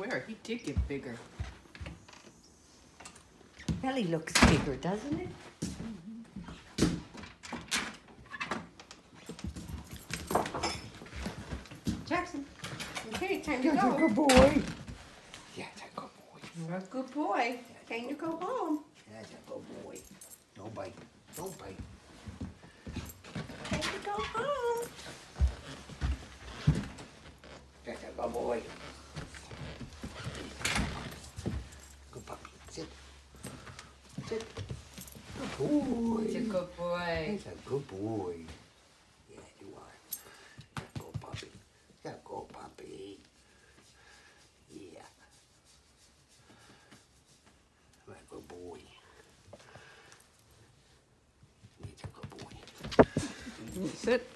better. He did get bigger. Belly looks bigger, doesn't it? Mm-hmm. Jackson. Okay, time to You're a go. good boy. Yeah, that's a good boy. You're a good boy. Time to go home. That's a good boy. No bite. Don't bite. Time to go home. That's a good boy. Good puppy. Sit. Sit. Good boy. He's a good boy. He's a good boy. Yeah, you are. Yeah, go puppy. Yeah, go puppy. Yeah. You're a good boy. He's a good boy. Sit.